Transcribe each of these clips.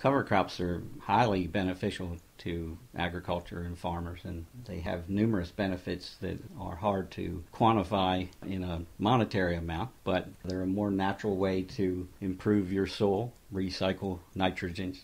Cover crops are highly beneficial to agriculture and farmers, and they have numerous benefits that are hard to quantify in a monetary amount, but they're a more natural way to improve your soil, recycle nitrogen,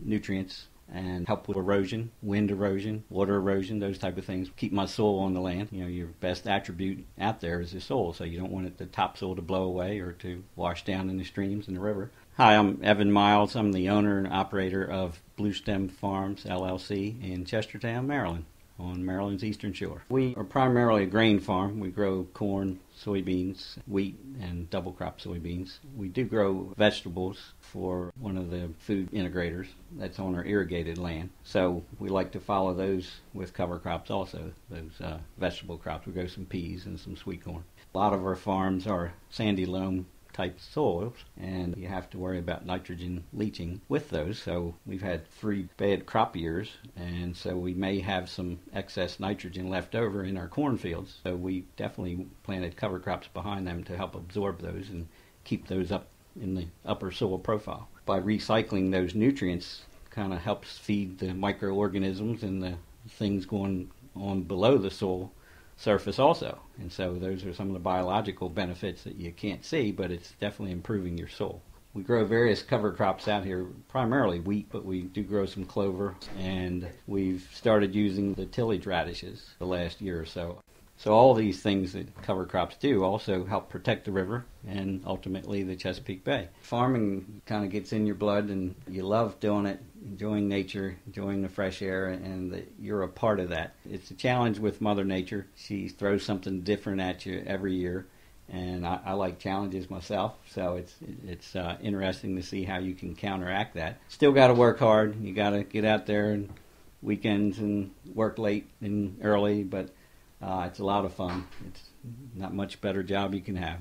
nutrients, and help with erosion, wind erosion, water erosion, those type of things. Keep my soil on the land. You know, your best attribute out there is the soil, so you don't want it, the topsoil to blow away or to wash down in the streams and the river. Hi, I'm Evan Miles. I'm the owner and operator of Bluestem Farms LLC in Chestertown, Maryland, on Maryland's eastern shore. We are primarily a grain farm. We grow corn, soybeans, wheat, and double crop soybeans. We do grow vegetables for one of the food integrators that's on our irrigated land. So we like to follow those with cover crops also, those uh, vegetable crops. We grow some peas and some sweet corn. A lot of our farms are sandy loam type soils, and you have to worry about nitrogen leaching with those. So we've had three bad crop years, and so we may have some excess nitrogen left over in our cornfields. So we definitely planted cover crops behind them to help absorb those and keep those up in the upper soil profile. By recycling those nutrients, kind of helps feed the microorganisms and the things going on below the soil surface also. And so those are some of the biological benefits that you can't see, but it's definitely improving your soil. We grow various cover crops out here, primarily wheat, but we do grow some clover, and we've started using the tillage radishes the last year or so. So all these things that cover crops do also help protect the river and ultimately the Chesapeake Bay. Farming kind of gets in your blood and you love doing it, enjoying nature, enjoying the fresh air, and the, you're a part of that. It's a challenge with Mother Nature. She throws something different at you every year. And I, I like challenges myself, so it's it's uh, interesting to see how you can counteract that. Still got to work hard. You got to get out there and weekends and work late and early, but uh, it's a lot of fun. It's not much better job you can have.